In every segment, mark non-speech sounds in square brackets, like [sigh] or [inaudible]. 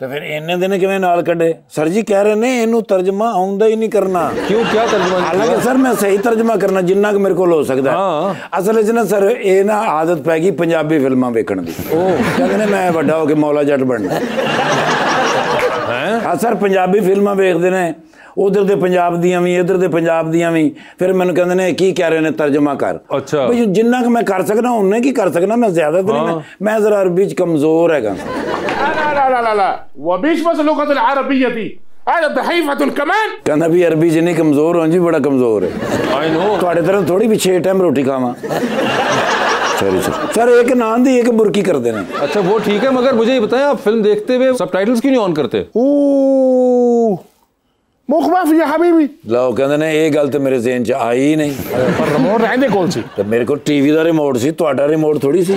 ਤਾਂ ਫਿਰ ਇੰਨੇ ਦਿਨ ਕਿਵੇਂ ਨਾਲ ਕੱਢੇ ਸਰ ਜੀ ਕਹਿ ਰਹੇ ਨੇ ਇਹਨੂੰ ਤਰਜਮਾ ਆਉਂਦਾ ਹੀ ਨਹੀਂ ਕਰਨਾ ਕਿਉਂ ਕਿਆ ਤਰਜਮਾ ਹਾਲਾਂਕਿ ਸਰ ਮੈਂ ਸਹੀ ਤਰਜਮਾ ਕਰਨਾ ਜਿੰਨਾ ਕਿ ਮੇਰੇ ਕੋਲ ਹੋ ਸਕਦਾ ਅਸਲ ਵਿੱਚ ਨਾ ਸਰ ਇਹ ਨਾ ਆਦਤ ਪੈ ਗਈ ਪੰਜਾਬੀ ਫਿਲਮਾਂ ਵੇਖਣ ਦੀ ਉਹ ਕਹਿੰਦੇ ਨੇ ਮੈਂ ਵੱਡਾ ਹੋ ਕੇ ਮੌਲਾ ਜੱਟ ਬਣਨਾ असर हाँ पंजाबी फिल्मा वेखते हैं उधर के पंजाब दियाँ भी इधर के पंजाब दियाँ भी फिर मैंने कहते हैं कह रहे हैं तर्जमा कर? अच्छा। जिन्ना मैं कर सकना उन्ने की कर सकना मैं ज़्यादा तो नहीं मैं जरा अरबी च कमज़ोर है कमज़ोर हो जी बड़ा कमज़ोर है। थोड़ी पिछे टाइम रोटी खावा। सॉरी सर सर एक नान दी एक बुरकी कर देना। अच्छा वो ठीक है मगर मुझे ये बताएँ आप फ़िल्म देखते हुए सब क्यों नहीं ऑन करते? मुखबाफ या हबीबी। ਲਓ ਕਹਿੰਦੇ ਨੇ ਇਹ ਗੱਲ ਤੇ ਮੇਰੇ ਜ਼ਿਹਨ 'ਚ ਆਈ ਨਹੀਂ ਪਰ ਰਿਮੋਟ ਰਹਿੰਦੇ ਕੋਲ ਸੀ ਤੇ ਮੇਰੇ ਕੋਲ ਟੀਵੀ ਦਾ ਰਿਮੋਟ ਸੀ ਤੁਹਾਡਾ ਰਿਮੋਟ ਥੋੜੀ ਸੀ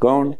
ਕੌਣ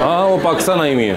हाँ वो पाकिस्तान आई हुई है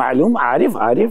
ਮਾਲੂਮ ਆਰਿਫ ਆਰਿਫ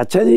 ਅੱਛਾ ਜੀ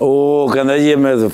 ਉਹ ਕਹਿੰਦਾ ਜੀ ਇਹ ਮੈਂ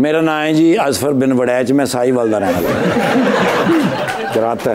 ਮੇਰਾ ਨਾਮ ਹੈ ਜੀ ਅਸਫਰ ਬਿਨ ਵੜੈਚ ਮੈਂ ਸਾਈਵਾਲ ਦਾ ਰਹਿਣ ਵਾਲਾ [laughs] ਕਰਾਤਾ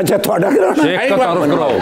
ਅੱਛਾ ਤੁਹਾਡਾ ਕਰਾਉਣਾ शेख का तारुफ कराओ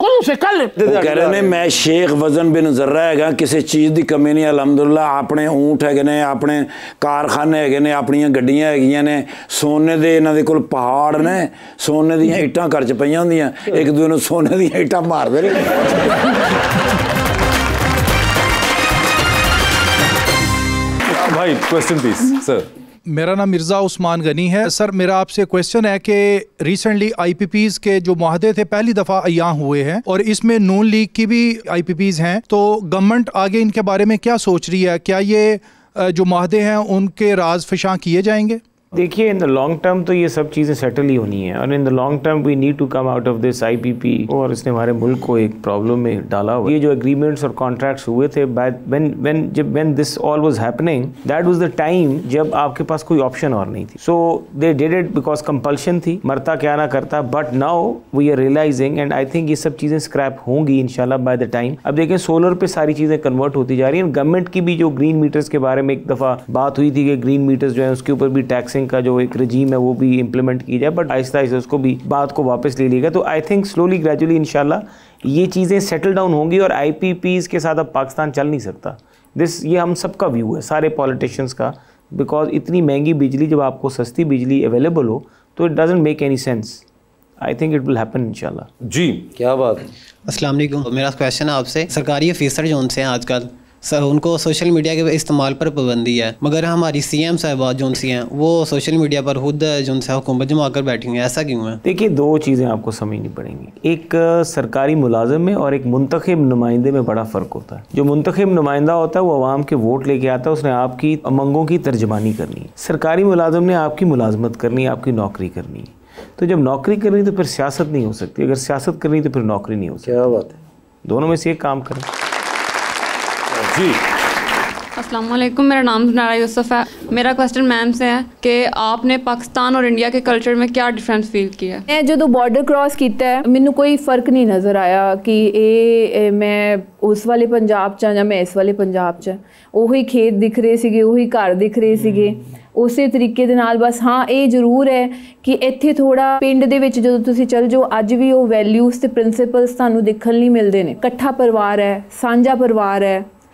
कौन से कल ਕਹਿ ਰਹੇ ਨੇ ਮੈਂ ਸ਼ੇਖ ਵਜ਼ਨ ਬਿਨ ਜ਼ਰਰਾ ਹੈਗਾ ਕਿਸੇ ਚੀਜ਼ ਦੀ ਕਮੀ ਨਹੀਂ ਅਲਹਮਦੁਲਿਲਾ ਆਪਣੇ ਊਂਠ ਹੈਗੇ ਨੇ ਆਪਣੇ ਕਾਰਖਾਨੇ ਹੈਗੇ ਨੇ ਆਪਣੀਆਂ ਗੱਡੀਆਂ ਹੈਗੀਆਂ ਨੇ ਸੋਨੇ ਦੇ ਇਹਨਾਂ ਦੇ ਕੋਲ ਪਹਾੜ ਨੇ ਸੋਨੇ ਦੀਆਂ ਇੱਟਾਂ ਘਰ 'ਚ ਪਈਆਂ ਹੁੰਦੀਆਂ ਇੱਕ ਦੂਜੇ ਨੂੰ ਸੋਨੇ ਦੀਆਂ ਇੱਟਾਂ ਮਾਰਦੇ ਨੇ। ਭਾਈ ਕੁਐਸਚਨ ਪਲੀਜ਼ ਸਰ मेरा नाम मिर्ज़ा उस्मान गनी है। सर, मेरा आपसे क्वेश्चन है कि रिसेंटली आईपीपीज के जो माहदे थे, पहली दफ़ा यहाँ हुए हैं और इसमें नून लीग की भी आईपीपीज हैं। तो गवर्नमेंट आगे इनके बारे में क्या सोच रही है? क्या ये जो माहदे हैं, उनके राज फशां किए जाएँगे? देखिए इन द लॉन्ग टर्म तो ये सब चीज़ें सेटल ही होनी है। और in the long term we need to come out of this IPP और इसने हमारे मुल्क को एक प्रॉब्लम में डाला हुआ ये जो एग्रीमेंट्स और कॉन्ट्रैक्ट्स हुए थे व्हेन व्हेन जब when this all was happening that was the time जब आपके पास कोई ऑप्शन और नहीं थी। So they did it because compulsion थी, मरता क्या ना करता। But now we are realizing and I think ये सब चीज़ें स्क्रैप होंगी इंशाल्लाह बाय द टाइम अब देखें सोलर पे सारी चीज़ें कन्वर्ट होती जा रही हैं। गवर्नमेंट की भी जो ग्रीन मीटर्स के बारे में एक दफ़ा बात हुई थी कि ग्रीन मीटर्स जो है उसके ऊपर भी टैक्सिंग टैक्सिंग का जो एक रजीम है वो भी इम्प्लीमेंट की जाए बट आहिस्ता आहिस्ता उसको भी बात को वापस ले लिया गया। तो आई थिंक स्लोली ग्रेजुअली इन ये चीज़ें सेटल डाउन होंगी और आई के साथ अब पाकिस्तान चल नहीं सकता। दिस ये हम सबका व्यू है सारे पॉलिटिशियंस का। बिकॉज़ इतनी महँगी बिजली जब आपको सस्ती बिजली अवेलेबल हो तो it doesn't make any sense I think it will happen इंशाल्लाह जी। क्या बात। अस्सलाम वालेकुम। मेरा क्वेश्चन है आपसे। सरकारी ऑफिसर जो उनसे हैं आजकल सर उनको सोशल मीडिया के इस्तेमाल पर पाबंदी है। मगर हमारी सी एम साहबा जो सी हैं वो सोशल मीडिया पर खुद जो सा हुकूमत जमा कर बैठी हुई है ऐसा क्यों है? देखिए दो चीज़ें आपको समझनी पड़ेंगी। एक सरकारी मुलाजम में और एक मुंतखब नुमाइंदे में बड़ा फ़र्क होता है। जो मंतखब नुमाइंदा होता है वो आवाम के वोट लेके आता है उसने आपकी मंगों की तर्जमानी करनी है। सरकारी मुलाजम ने आपकी मुलाजमत करनी है आपकी नौकरी करनी है। तो जब नौकरी करनी तो फिर सियासत नहीं हो सकती। अगर सियासत करनी तो फिर नौकरी नहीं हो सकती। क्या बात है। दोनों में से एक काम करें। जी अस्सलाम वालेकुम मेरा नाम नारा यूसुफ है मेरा क्वेश्चन मैम से है कि आपने पाकिस्तान और इंडिया के कल्चर में क्या डिफरेंस फील किया है ਮੈਂ ਜਦੋਂ ਬਾਰਡਰ ਕ੍ਰਾਸ ਕੀਤਾ ਹੈ, ਮੈਨੂੰ ਕੋਈ ਫਰਕ ਨਹੀਂ ਨਜ਼ਰ ਆਇਆ ਕਿ ਇਹ ਇਹ ਮੈਂ ਉਸ ਵਾਲੇ ਪੰਜਾਬ ਚ ਹਾਂ ਜਾਂ ਮੈਂ ਇਸ ਵਾਲੇ ਪੰਜਾਬ ਚ ਹਾਂ। ਉਹੀ ਖੇਤ ਦਿਖ ਰਹੇ ਸੀਗੇ ਉਹੀ ਘਰ ਦਿਖ ਰਹੇ ਸੀਗੇ ਉਸੇ ਤਰੀਕੇ ਦੇ ਨਾਲ ਬਸ ਹਾਂ ਇਹ ਜ਼ਰੂਰ ਹੈ ਕਿ ਇੱਥੇ ਥੋੜਾ ਪਿੰਡ ਦੇ ਵਿੱਚ ਜਦੋਂ ਤੁਸੀਂ ਚੱਲ ਜਾਓ ਅੱਜ ਵੀ ਉਹ ਵੈਲਿਊਜ਼ ਤੇ ਪ੍ਰਿੰਸੀਪਲਸ ਤੁਹਾਨੂੰ ਦੇਖਣ ਲਈ ਮਿਲਦੇ ਨੇ ਇਕੱਠਾ ਪਰਿਵਾਰ ਹੈ ਸਾਂਝਾ ਪਰਿਵਾਰ ਹੈ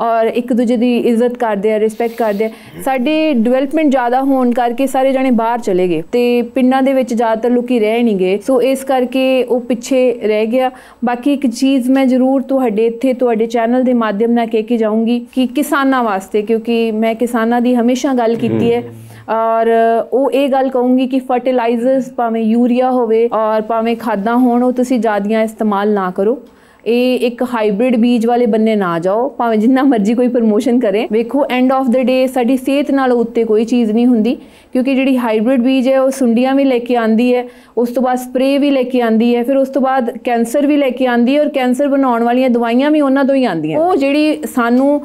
ਔਰ ਇੱਕ ਦੂਜੇ ਦੀ ਇੱਜ਼ਤ ਕਰਦੇ ਆ ਰਿਸਪੈਕਟ ਕਰਦੇ ਆ। ਸਾਡੇ ਡਿਵੈਲਪਮੈਂਟ ਜ਼ਿਆਦਾ ਹੋਣ ਕਰਕੇ ਸਾਰੇ ਜਣੇ ਬਾਹਰ ਚਲੇ ਗਏ ਤੇ ਪਿੰਡਾਂ ਦੇ ਵਿੱਚ ਜ਼ਿਆਦਾਤਰ ਲੋਕੀ ਰਹਿ ਨਹੀਂ ਗਏ। ਸੋ ਇਸ ਕਰਕੇ ਉਹ ਪਿੱਛੇ ਰਹਿ ਗਿਆ। ਬਾਕੀ ਇੱਕ ਚੀਜ਼ ਮੈਂ ਜ਼ਰੂਰ ਤੁਹਾਡੇ ਇੱਥੇ, ਤੁਹਾਡੇ ਚੈਨਲ ਦੇ ਮਾਧਿਅਮ ਨਾਲ ਕਹਿ ਕੇ ਜਾਊਂਗੀ ਕਿ ਕਿਸਾਨਾਂ ਵਾਸਤੇ, ਕਿਉਂਕਿ ਮੈਂ ਕਿਸਾਨਾਂ ਦੀ ਹਮੇਸ਼ਾ ਗੱਲ ਕੀਤੀ ਹੈ। ਔਰ ਉਹ ਇਹ ਗੱਲ ਕਹੂੰਗੀ ਕਿ ਫਰਟੀਲਾਈਜ਼ਰਸ ਭਾਵੇਂ ਯੂਰੀਆ ਹੋਵੇ ਔਰ ਭਾਵੇਂ ਖਾਦਾਂ ਹੋਣ, ਉਹ ਤੁਸੀਂ ਜ਼ਿਆਦੀਆਂ ਇਸਤੇਮਾਲ ਨਾ ਕਰੋ। ਇਹ ਇੱਕ ਹਾਈਬ੍ਰਿਡ ਬੀਜ ਵਾਲੇ ਬੰਨੇ ਨਾ ਜਾਓ, ਭਾਵੇਂ ਜਿੰਨਾ ਮਰਜ਼ੀ ਕੋਈ ਪ੍ਰਮੋਸ਼ਨ ਕਰੇ। ਵੇਖੋ ਐਂਡ ਆਫ ਦਾ ਡੇ ਸਾਡੀ ਸਿਹਤ ਨਾਲ ਉੱਤੇ ਕੋਈ ਚੀਜ਼ ਨਹੀਂ ਹੁੰਦੀ, ਕਿਉਂਕਿ ਜਿਹੜੀ ਹਾਈਬ੍ਰਿਡ ਬੀਜ ਹੈ, ਉਹ ਸੁੰਡੀਆਂ ਵੀ ਲੈ ਕੇ ਆਂਦੀ ਹੈ, ਉਸ ਤੋਂ ਬਾਅਦ ਸਪਰੇ ਵੀ ਲੈ ਕੇ ਆਂਦੀ ਹੈ, ਫਿਰ ਉਸ ਤੋਂ ਬਾਅਦ ਕੈਂਸਰ ਵੀ ਲੈ ਕੇ ਆਂਦੀ ਹੈ ਔਰ ਕੈਂਸਰ ਬਣਾਉਣ ਵਾਲੀਆਂ ਦਵਾਈਆਂ ਵੀ ਉਹਨਾਂ ਤੋਂ ਹੀ ਆਂਦੀਆਂ। ਉਹ ਜਿਹੜੀ ਸਾਨੂੰ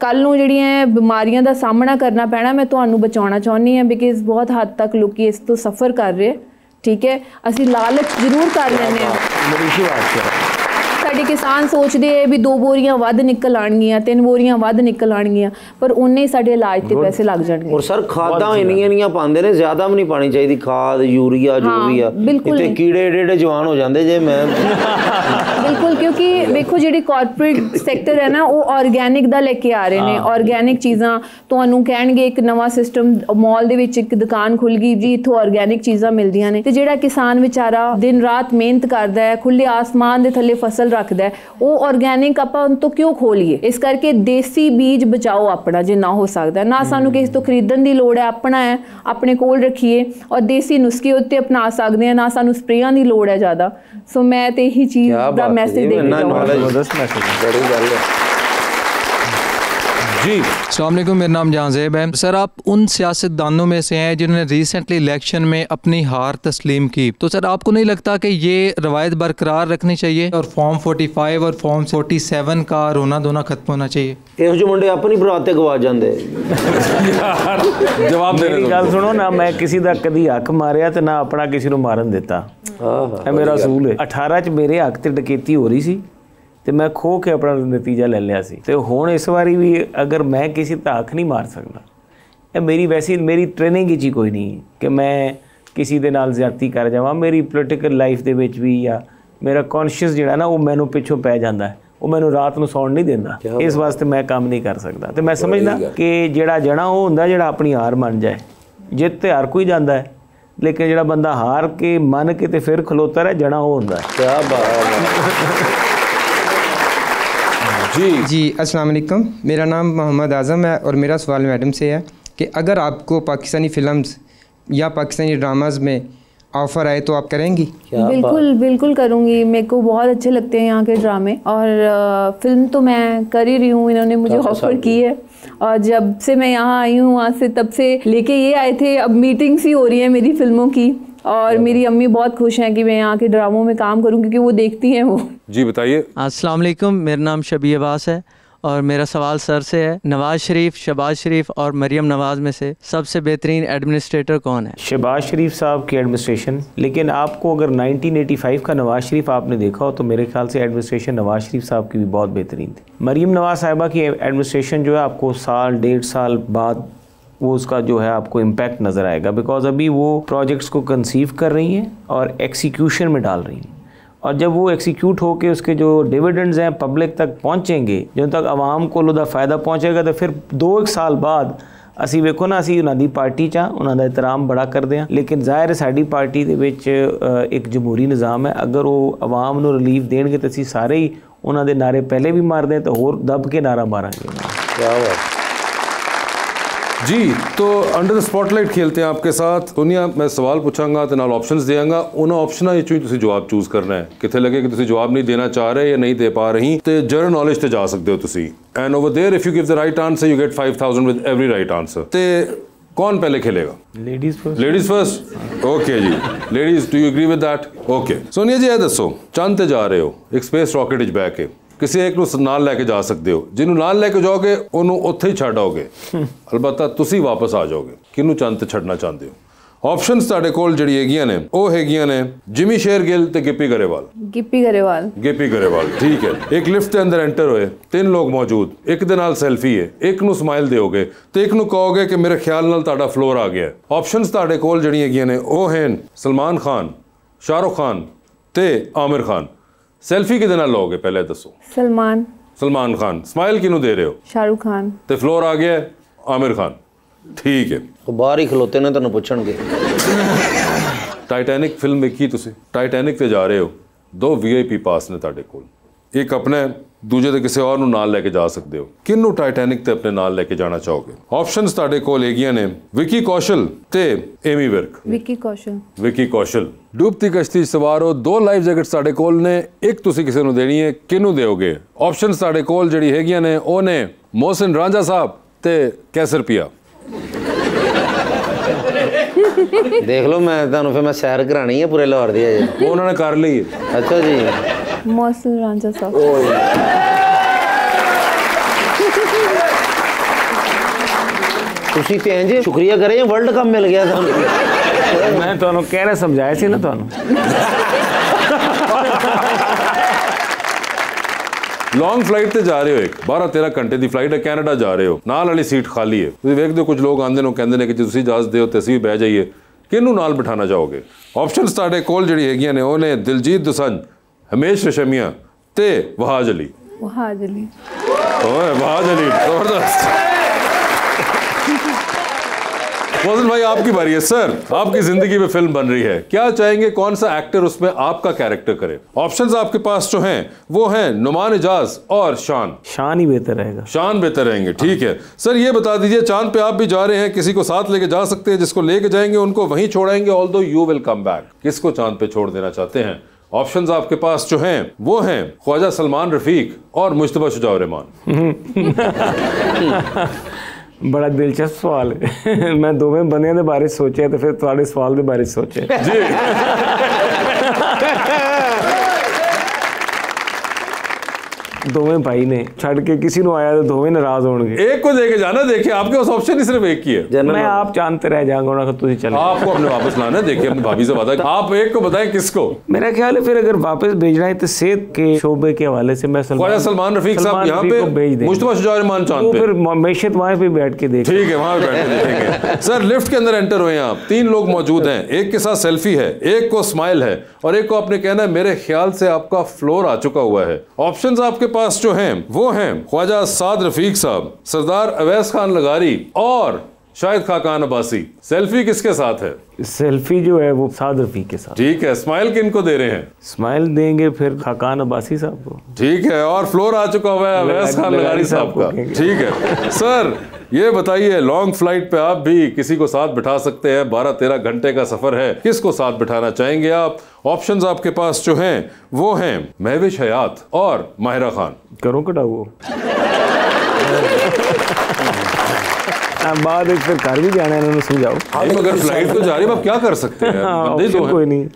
ਕੱਲ ਨੂੰ ਜਿਹੜੀਆਂ ਬਿਮਾਰੀਆਂ ਦਾ ਸਾਹਮਣਾ ਕਰਨਾ ਪੈਣਾ, ਮੈਂ ਤੁਹਾਨੂੰ ਬਚਾਉਣਾ ਚਾਹੁੰਦੀ ਹਾਂ ਬਿਕਾਜ਼ ਬਹੁਤ ਹੱਦ ਤੱਕ ਲੋਕੀ ਇਸ ਤੋਂ ਸਫਰ ਕਰ ਰਹੇ, ਠੀਕ ਹੈ? ਅਸੀਂ ਲਾਲਚ ਜ਼ਰੂਰ ਕਰ ਲੈਂਦੇ ਹਾਂ। ਮਰੀਸ਼ੀ ਬਾਤ ਸਾਡੇ ਕਿਸਾਨ ਸੋਚਦੇ ਆ ਵੀ ਦੋ ਬੋਰੀਆਂ ਵੱਧ ਨਿਕਲ ਆਣਗੀਆਂ ਤਿੰਨ ਬੋਰੀਆਂ ਵੱਧ ਨਿਕਲ ਆਣਗੀਆਂ ਪਰ ਉਹਨੇ ਹੀ ਸਾਡੇ ਇਲਾਜ ਤੇ ਪੈਸੇ ਲੱਗ ਜਾਣਗੇ। ਔਰ ਸਰ ਖਾਦਾਂ ਇੰਨੀਆਂ ਇੰਨੀਆਂ ਪਾਉਂਦੇ ਨੇ ਜ਼ਿਆਦਾ ਵੀ ਨਹੀਂ ਪਾਣੀ ਚਾਹੀਦੀ ਖਾਦ ਯੂਰੀਆ ਜੋ ਵੀ ਆ। ਨਹੀਂ। ਕੀੜੇ ਏਡੇ ਜਵਾਨ ਹੋ ਜਾਂਦੇ ਜੇ ਮੈਂ [laughs] ਬਿਲਕੁਲ ਕਿਉਂਕਿ ਵੇਖੋ ਜਿਹੜੀ ਕਾਰਪੋਰੇਟ ਸੈਕਟਰ ਹੈ ਨਾ ਉਹ ਆਰਗੈਨਿਕ ਦਾ ਲੈ ਕੇ ਆ ਰਹੇ ਨੇ। ਆਰਗੈਨਿਕ ਚੀਜ਼ਾਂ ਤੁਹਾਨੂੰ ਕਹਿਣਗੇ ਇੱਕ ਨਵਾਂ ਸਿਸਟਮ ਮਾਲ ਦੇ ਵਿੱਚ ਇੱਕ ਦੁਕਾਨ ਖੁੱਲ ਗਈ ਜੀ ਇੱਥੋਂ ਆਰਗੈਨਿਕ ਚੀਜ਼ਾਂ ਮਿਲਦੀਆਂ ਨੇ। ਤੇ ਜਿਹੜਾ ਕਿਸਾਨ ਵਿਚਾਰਾ ਦਿਨ ਰਾਤ ਮਿਹਨਤ ਕਰਦਾ ਹੈ ਖੁੱਲੇ ਆਸਮਾਨ ਦੇ ਥੱਲੇ ਫਸਲ ਰੱਖਦਾ ਹੈ। ਉਹ ਆਰਗੈਨਿਕ ਆਪਾਂ ਉਹਨਾਂ ਤੋਂ ਕਿਉਂ ਖੋਲੀਏ? ਇਸ ਕਰਕੇ ਦੇਸੀ ਬੀਜ ਬਚਾਓ ਆਪਣਾ ਜੇ ਨਾ ਹੋ ਸਕਦਾ। ਨਾ ਸਾਨੂੰ ਕਿਸੇ ਤੋਂ ਖਰੀਦਣ ਦੀ ਲੋੜ ਹੈ ਆਪਣਾ ਹੈ ਆਪਣੇ ਕੋਲ ਰੱਖੀਏ। ਔਰ ਦੇਸੀ ਨੁਸਖੇ ਉੱਤੇ ਅਪਣਾ ਸਕਦੇ ਆ ਨਾ ਸਾਨੂੰ ਸਪਰੇਆਂ ਦੀ ਲੋੜ ਹੈ ਜ਼ਿਆਦਾ। ਸੋ ਮੈਂ ਤੇ ਇਹੀ ਚੀਜ਼ ਦਾ ਹੈ। ਮੈਸੇਜ ਦੇ ਜਾਵਾਂਗੀ knowledge ਜ਼ਬਰਦਸਤ ਮੈਸੇਜ ਬੜੀ ਗੱਲ ਹੈ। जी अस्सलाम वालेकुम मेरा नाम जहांजेब है सर आप उन सियासतदानों में से हैं जिन्होंने रिसेंटली इलेक्शन में अपनी हार तस्लीम की तो सर आपको नहीं लगता कि ये रवायत बरकरार रखनी चाहिए और फॉर्म 45 और फॉर्म 47 का रोना धोना खत्म होना चाहिए ਇਹੋ ਜਿਹੇ ਮੁੰਡੇ ਆਪਣੀ ਬਰਾਤ ਤੇ ਗਵਾ ਜਾਂਦੇ जवाब दे ਮੇਰੀ रहे ਗੱਲ ਸੁਣੋ ਨਾ ਮੈਂ ਕਿਸੇ ਦਾ ਕਦੀ ਹੱਕ ਮਾਰਿਆ ਤੇ ਨਾ ਆਪਣਾ ਕਿਸੇ ਨੂੰ ਮਾਰਨ ਦਿੱਤਾ ਆਹ ਇਹ ਮੇਰਾ ਅਸੂਲ ਹੈ 18 ਚ ਮੇਰੇ ਹੱਕ ਤੇ ਡਕੈਤੀ ਹੋ ਰਹੀ ਸੀ ਤੇ ਮੈਂ ਖੋ ਕੇ ਆਪਣਾ ਨਤੀਜਾ ਲੈ ਲਿਆ ਸੀ। ਤੇ ਹੁਣ ਇਸ ਵਾਰੀ ਵੀ ਅਗਰ ਮੈਂ ਕਿਸੇ ਹੱਕ ਨਹੀਂ ਮਾਰ ਸਕਦਾ ਇਹ ਮੇਰੀ ਵੈਸੀ ਮੇਰੀ ਟ੍ਰੇਨਿੰਗ ਹੀ ਕੋਈ ਨਹੀਂ ਹੈ ਕਿ ਮੈਂ ਕਿਸੇ ਦੇ ਨਾਲ ਜ਼ਿਆਦਤੀ ਕਰ ਜਾਵਾਂ। ਮੇਰੀ ਪੋਲੀਟੀਕਲ ਲਾਈਫ ਦੇ ਵਿੱਚ ਵੀ ਜਾਂ ਮੇਰਾ ਕੌਨਸ਼ੀਅਸ ਜਿਹੜਾ ਨਾ ਉਹ ਮੈਨੂੰ ਪਿੱਛੋਂ ਪੈ ਜਾਂਦਾ ਹੈ। ਉਹ ਮੈਨੂੰ ਰਾਤ ਨੂੰ ਸੌਣ ਨਹੀਂ ਦਿੰਦਾ। ਇਸ ਵਾਸਤੇ ਮੈਂ ਕੰਮ ਨਹੀਂ ਕਰ ਸਕਦਾ। ਤੇ ਮੈਂ ਸਮਝਦਾ ਕਿ ਜਿਹੜਾ ਜਣਾ ਉਹ ਹੁੰਦਾ ਜਿਹੜਾ ਆਪਣੀ ਹਾਰ ਮੰਨ ਜਾਏ। ਜਿੱਤ ਤੇ ਹਰ ਕੋਈ ਜਾਂਦਾ ਹੈ ਲੇਕਿਨ ਜਿਹੜਾ ਬੰਦਾ ਹਾਰ ਕੇ ਮੰਨ ਕੇ ਤੇ ਫਿਰ ਖਲੋਤਾ ਰਹੇ ਜਣਾ ਉਹ ਹੁੰਦਾ ਹੈ। ਕਿਆ ਬਾਤ ਹੈ। जी। जी अस्सलाम वालेकुम। मेरा नाम मोहम्मद आज़म है और मेरा सवाल मैडम से है कि अगर आपको पाकिस्तानी फ़िल्म्स या पाकिस्तानी ड्रामाज में ऑफ़र आए तो आप करेंगी? बिल्कुल बिल्कुल करूँगी। मेरे को बहुत अच्छे लगते हैं यहाँ के ड्रामे और फ़िल्म तो मैं कर ही रही हूँ इन्होंने मुझे ऑफ़र की है। और जब से मैं यहाँ आई हूँ वहाँ से तब से लेके ये आए थे अब मीटिंग्स ही हो रही है मेरी फ़िल्मों की। और मेरी अम्मी बहुत खुश हैं कि मैं यहाँ के ड्रामों में काम करूँ क्योंकि वो देखती हैं वो। जी बताइए। अस्सलाम वालेकुम मेरा नाम शबी अब्बास है और मेरा सवाल सर से है नवाज़ शरीफ शबाज शरीफ और मरियम नवाज़ में से सबसे बेहतरीन एडमिनिस्ट्रेटर कौन है? शहबाज शरीफ साहब की एडमिनिस्ट्रेशन लेकिन आपको अगर 1985 का नवाज़ शरीफ आपने देखा हो तो मेरे ख्याल से एडमिनिस्ट्रेशन नवाज़ शरीफ साहब की भी बहुत बेहतरीन थी। मरीम नवाज़ साहिबा की एडमिनिस्ट्रेशन जो है आपको साल डेढ़ साल बाद वो उसका जो है आपको इम्पैक्ट नज़र आएगा बिकॉज अभी वो प्रोजेक्ट्स को कंसीव कर रही हैं और एक्सिक्यूशन में डाल रही हैं और जब वो एक्सिक्यूट होके उसके जो डिविडेंड्स हैं पब्लिक तक पहुंचेंगे जब तक आवाम को ਉਹਦਾ ਫਾਇਦਾ ਪਹੁੰਚੇਗਾ ਤਾਂ ਫਿਰ 2 ਸਾਲ ਬਾਅਦ ਅਸੀਂ ਵੇਖੋ ਨਾ ਅਸੀਂ ਉਹਨਾਂ ਦੀ ਪਾਰਟੀ 'ਚ ਹਾਂ ਉਹਨਾਂ ਦਾ ਇਤਰਾਮ ਬੜਾ ਕਰਦੇ ਹਾਂ ਲੇਕਿਨ ਜ਼ਾਹਿਰ ਹੈ ਸਾਡੀ ਪਾਰਟੀ ਦੇ ਵਿੱਚ ਅ, ਇੱਕ ਜਮਹੂਰੀ ਨਿਜ਼ਾਮ ਹੈ ਅਗਰ ਉਹ ਆਵਾਮ ਨੂੰ ਰਿਲੀਫ ਦੇਣਗੇ ਤਾਂ ਅਸੀਂ ਸਾਰੇ ਹੀ ਉਹਨਾਂ ਦੇ ਨਾਰੇ ਪਹਿਲੇ ਵੀ ਮਾਰਦੇ ਹਾਂ ਤਾਂ ਹੋਰ ਦੱਬ ਕੇ ਨਾਰਾ ਮਾਰਾਂਗੇ ਕਿਆ ਬਾਤ जी तो ਅੰਡਰ ਦ ਸਪੌਟਲਾਈਟ ਖੇਲਤੇ हैं आपके साथ ਦੁਨੀਆ ਮੈਂ ਸਵਾਲ ਪੁੱਛਾਂਗਾ ਤੇ ਨਾਲ ਆਪਸ਼ਨਸ ਦੇਵਾਂਗਾ ਉਹਨਾਂ ਆਪਸ਼ਨਾਂ ਵਿੱਚੋਂ ਹੀ ਤੁਸੀਂ ਜਵਾਬ ਚੂਜ਼ ਕਰਨਾ ਹੈ ਕਿੱਥੇ ਲੱਗੇ ਕਿ ਤੁਸੀਂ ਜਵਾਬ ਨਹੀਂ ਦੇਣਾ ਚਾਹ ਰਹੇ ਜਾਂ ਨਹੀਂ ਦੇ ਪਾ ਰਹੀ ਤੇ ਜਨਰਲ ਨੌਲੇਜ ਤੇ ਜਾ ਸਕਦੇ ਹੋ ਤੁਸੀਂ and over there if you give the right answer you get 5000 with every right answer ਤੇ ਕੌਣ ਪਹਿਲੇ ਖੇਲੇਗਾ ladies first ladies first okay ਜੀ ladies do you agree with that okay Sonia ji ਇਹ ਦੱਸੋ ਚੰਦ ਤੇ ਜਾ ਰਹੇ ਹੋ ਇੱਕ ਸਪੇਸ ਰਾਕਟ ਵਿੱਚ ਬਹਿ ਕੇ ਕਿਸੇ ਇੱਕ ਨੂੰ ਨਾਲ ਲੈ ਕੇ ਜਾ ਸਕਦੇ ਹੋ। ਜਿਹਨੂੰ ਨਾਲ ਲੈ ਕੇ ਜਾਓਗੇ ਉਹਨੂੰ ਉੱਥੇ ਹੀ ਛੱਡ ਆਓਗੇ। [laughs] ਅਲਬਤਾ ਤੁਸੀਂ ਵਾਪਸ ਆ ਜਾਓਗੇ। ਕਿਹਨੂੰ ਚੰਦ ਤੇ ਛੱਡਣਾ ਚਾਹੁੰਦੇ ਹੋ? ਆਪਸ਼ਨਸ ਤੁਹਾਡੇ ਕੋਲ ਜਿਹੜੀ ਹੈਗੀਆਂ ਨੇ ਉਹ ਹੈਗੀਆਂ ਨੇ ਜਿਮੀ ਸ਼ੇਰ ਸ਼ੇਰਗਿੱਲ ਤੇ ਗਿੱਪੀ ਗਰੇਵਾਲ। ਗਿੱਪੀ ਗਰੇਵਾਲ। ਗਿੱਪੀ ਗਰੇਵਾਲ ਠੀਕ ਹੈ। ਇੱਕ ਲਿਫਟ ਦੇ ਅੰਦਰ ਐਂਟਰ ਹੋਏ ਤਿੰਨ ਲੋਕ ਮੌਜੂਦ। ਇੱਕ ਦੇ ਨਾਲ ਸੈਲਫੀ ਹੈ ਇੱਕ ਨੂੰ ਸਮਾਈਲ ਦਿਓਗੇ ਤੇ ਇੱਕ ਨੂੰ ਕਹੋਗੇ ਕਿ ਮੇਰੇ ਖਿਆਲ ਨਾਲ ਤੁਹਾਡਾ ਫਲੋਰ ਆ ਗਿਆ ਆਪਸ਼ਨਸ ਤੁਹਾਡੇ ਕੋਲ ਜਿਹੜੀਆਂ ਹੈਗੀਆਂ ਨੇ ਉਹ ਹਨ ਸਲਮਾਨ ਖਾਨ ਸ਼ਾਹਰੁਖ ਖਾਨ ਤੇ ਆਮਿਰ ਖਾਨ। ਸੈਲਫੀ ਕਿਹਦੇ ਨਾਲ ਲਓਗੇ? ਪਹਿਲੇ ਦੱਸੋ। ਸਲਮਾਨ। ਸਲਮਾਨ ਖਾਨ। ਸਮਾਈਲ ਕਿਨੂੰ ਦੇ ਰਹੇ ਹੋ? ਸ਼ਾਹਰੁਖ ਖਾਨ। ਤੇ ਫਲੋਰ ਆ ਗਿਆ ਆਮਿਰ ਖਾਨ। ਠੀਕ ਹੈ। ਉਹ ਬਾਹਰ ਹੀ ਖਲੋਤੇ ਨੇ ਤੁਹਾਨੂੰ ਪੁੱਛਣਗੇ। ਟਾਈਟੈਨਿਕ ਫਿਲਮ ਵੇਖੀ ਤੁਸੀਂ? ਟਾਈਟੈਨਿਕ ਤੇ ਜਾ ਰਹੇ ਹੋ। ਦੋ ਵੀਆਈਪੀ ਪਾਸ ਨੇ ਤੁਹਾਡੇ ਕੋਲ। ਇੱਕ ਆਪਣਾ ਦੂਜੇ ਤੇ ਕਿਸੇ ਹੋਰ ਨੂੰ ਨਾਲ ਲੈ ਕੇ ਜਾ ਸਕਦੇ ਹੋ। ਕਿਹਨੂੰ ਟਾਈਟੈਨਿਕ ਤੇ ਆਪਣੇ ਨਾਲ ਲੈ ਕੇ ਜਾਣਾ ਚਾਹੋਗੇ? ਆਪਸ਼ਨਸ ਤੁਹਾਡੇ ਕੋਲ ਹੈਗੀਆਂ ਨੇ ਵਿਕੀ ਕੌਸ਼ਲ ਤੇ ਏਮੀ ਵਿਰਕ ਵਿੱਕੀ ਕੌਸ਼ਲ ਵਿਕੀ ਕੌਸ਼ਲ ਡੁੱਬਤੀ ਕਸ਼ਤੀ ਸਵਾਰ ਹੋ ਦੋ ਲਾਈਫ ਜੈਕਟਸ ਤੁਹਾਡੇ ਕੋਲ ਨੇ ਇੱਕ ਤੁਸੀਂ ਕਿਸੇ ਨੂੰ ਦੇਣੀ ਹੈ ਕਿਹਨੂੰ ਦਿਓਗੇ? ਆਪਸ਼ਨਸ ਤੁਹਾਡੇ ਕੋਲ ਜਿਹੜੀ ਹੈਗੀਆਂ ਨੇ ਉਹ ਨੇ ਮੋਹਸਿਨ ਰਾਂਝਾ ਸਾਹਿਬ ਤੇ ਕੈਸਰ ਪੀਆ। ਦੇਖ ਲਓ ਮੈਂ ਤੁਹਾਨੂੰ ਫਿਰ ਮੈਂ ਸੈਰ ਕਰਾਣੀ ਹੈ ਪੂਰੇ ਲਾਹੌਰ ਦੀ ਅਜੇ। ਉਹ ਉਹਨਾਂ ਨੇ ਕਰ ਲਈ। ਅੱਛਾ ਜੀ। ਮੌਸਮ ਰਾਂਝਾ ਸਾਹਿਬ ਤੁਸੀਂ ਤੇ ਇੰਜ ਸ਼ੁਕਰੀਆ ਕਰੇ ਵਰਲਡ ਕੱਪ ਮਿਲ ਗਿਆ ਤੁਹਾਨੂੰ? ਮੈਂ ਤੁਹਾਨੂੰ ਕਹਿ ਰਿਹਾ ਸਮਝਾਇਆ ਸੀ ਨਾ ਤੁਹਾਨੂੰ? ਲੌਂਗ ਫਲਾਈਟ ਤੇ ਜਾ ਰਹੇ ਹੋ ਇੱਕ। 12 13 ਘੰਟੇ ਦੀ ਫਲਾਈਟ ਹੈ ਕੈਨੇਡਾ ਜਾ ਰਹੇ ਹੋ। ਨਾਲ ਵਾਲੀ ਸੀਟ ਖਾਲੀ ਹੈ। ਤੁਸੀਂ ਵੇਖਦੇ ਹੋ ਕੁਝ ਲੋਕ ਆਉਂਦੇ ਨੇ ਕਹਿੰਦੇ ਨੇ ਕਿ ਜੇ ਤੁਸੀਂ ਇਜਾਜ਼ਤ ਦਿਓ ਤੇ ਅਸੀਂ ਵੀ ਬਹਿ ਜਾਈਏ। ਕਿਹਨੂੰ ਨਾਲ ਬਿਠਾਣਾ ਚਾਹੋਗੇ? ਆਪਸ਼ਨਸ ਤੁਹਾਡੇ ਕੋਲ ਜਿਹੜੀ ਹੈਗੀਆਂ ਨੇ ਉਹ ਨੇ ਦਿਲਜੀਤ ਦੋਸੰਝ हमेश शमिया ते वहाज अली। वहाज अली। ओए वहाज अली ज़बरदस्त। मोहसिन भाई आपकी बारी है। सर आपकी ज़िंदगी में फ़िल्म बन रही है। क्या चाहेंगे कौन सा एक्टर उसमें आपका कैरेक्टर करे? ऑप्शंस आपके पास जो हैं वो हैं नुमान एजाज और शान। शान ही बेहतर रहेगा। शान बेहतर रहेंगे ठीक है। सर ये बता दीजिए चाँद पे आप भी जा रहे हैं किसी को साथ लेके जा सकते हैं जिसको लेके जाएँगे उनको वहीं छोड़ाएँगे although you will come back किसको चाँद पे छोड़ देना चाहते हैं? ऑप्शंस आपके पास जो हैं वो हैं ख्वाजा सलमान रफीक और मुश्तबा शुजा रहमान [laughs] ਬੜਾ ਦਿਲਚਸਪ ਸਵਾਲ ਹੈ [laughs] ਮੈਂ ਦੋਵੇਂ ਬੰਦਿਆਂ ਦੇ ਬਾਰੇ ਸੋਚਿਆ ਤੇ ਫਿਰ ਤੁਹਾਡੇ ਸਵਾਲ ਦੇ ਬਾਰੇ ਸੋਚਿਆ [laughs] जी ਦੋਵੇਂ ਭਾਈ ਨੇ ਛੱਡ ਕੇ ਕਿਸੇ ਨੂੰ ਆਇਆ ਤੇ ਦੋਵੇਂ ਨਾਰਾਜ਼ ਹੋਣਗੇ एक को लेके जाना देखिए आपके पास ऑप्शन ही सिर्फ एक ही है मैं आप जानते रह जाऊंगा ਉਹਨਾਂ ਤੁਸੀਂ चले आपको अपने वापस लाना है देखिए अपनी भाभी से वादा आप एक को बताएं किसको मेरा ख्याल है फिर अगर वापस भेजना है तो सेहत के शोबे के हवाले से मैं ख्वाजा सलमान रफीक साहब सलमान यहाँ रफीक को भेज पे देंगे। मुश्तबा शुजा रहमान चांद वो पे फिर मैशत वहाँ पे बैठ के देख ठीक है वहां पे बैठ के देखेंगे [laughs] सर लिफ्ट के अंदर एंटर हुए हैं आप तीन लोग मौजूद हैं एक के साथ सेल्फी है एक को स्माइल है और एक को आपने कहना है मेरे ख्याल से आपका फ्लोर आ चुका हुआ है ऑप्शंस आपके पास जो हैं वो हैं। ख्वाजा साद रफीक साहब सरदार अवैस खान लगारी और शाहिद खाकान अब्बासी सेल्फी किसके साथ है? सेल्फी जो है वो साद रफीक के साथ। ठीक है स्माइल किन को दे रहे हैं? स्माइल देंगे फिर खाकान अब्बासी साहब को। ठीक है और फ्लोर आ चुका हुआ है अवैस खान लगारी साहब का। ठीक है। सर ये बताइए लॉन्ग फ़्लाइट पे आप भी किसी को साथ बिठा सकते हैं? बारह तेरह घंटे का सफ़र है किसको साथ बिठाना चाहेंगे आप? ऑप्शंस आपके पास जो हैं वो हैं महविश हयात और माहिरा खान। करो कटा वो? [laughs] बाद एक फिर घर भी जाना है इन्होंने समझाओ। हाँ, अगर फ़्लाइट तो जा रही है आप क्या कर सकते हाँ, हैं? कोई नहीं।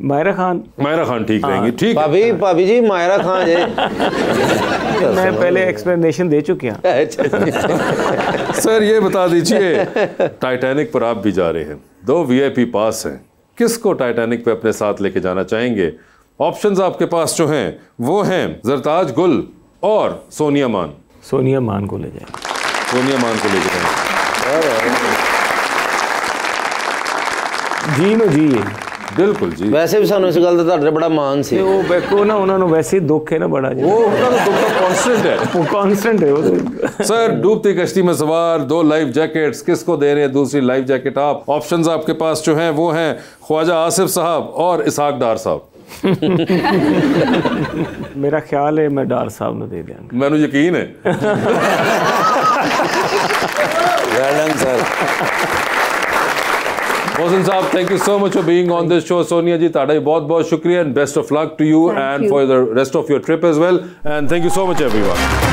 मायरा खान। मायरा खान ठीक रहेंगी हाँ। ठीक भाभी भाभी जी मायरा खान है। [laughs] मैं पहले एक्सप्लेनेशन दे चुके हैं। [laughs] अच्छा, अच्छा। सर ये बता दीजिए टाइटैनिक पर आप भी जा रहे हैं। दो वीआईपी पास हैं। किसको टाइटैनिक पे अपने साथ लेके जाना चाहेंगे? ऑप्शंस आपके पास जो हैं वो हैं जरताज गुल और सोनिया मान। सोनिया मान को ले जाए सोनिया मान को ले जाए ਜੀ ਨੂੰ ਜੀ ਹੈ। बिल्कुल जी ਵੈਸੇ ਵੀ ਸਾਨੂੰ ਇਸ ਗੱਲ ਦਾ ਤੁਹਾਡੇ ਬੜਾ ਮਾਣ ਸੀ ਤੇ ਉਹ ਵੇਖੋ ਨਾ ਉਹਨਾਂ ਨੂੰ ਵੈਸੇ ਹੀ ਦੁੱਖ ਹੈ ਨਾ ਬੜਾ वो उनका तो दुख का कांस्टेंट है ਉਹ ਕਾਂਸਟੈਂਟ ਹੈ ਉਹ तो- सर डूबती कश्ती में सवार दो लाइफ जैकेट्स किसको दे रहे हैं दूसरी लाइफ जैकेट आप ऑप्शंस आपके पास जो हैं वो हैं ख्वाजा आसिफ साहब और इसहाक डार साहब ਮੇਰਾ ਖਿਆਲ ਹੈ ਮੈਂ ਡਾਰ ਸਾਹਿਬ ਨੂੰ ਦੇ ਦਿਆਂਗਾ मैनू यकीन है [laughs] Well done, sir. Bosun Saab, thank you so much for being on this show. Sonia Ji, Tadai, both both shukriya and best of luck to you and for the rest of your trip as well. And thank you so much, everyone.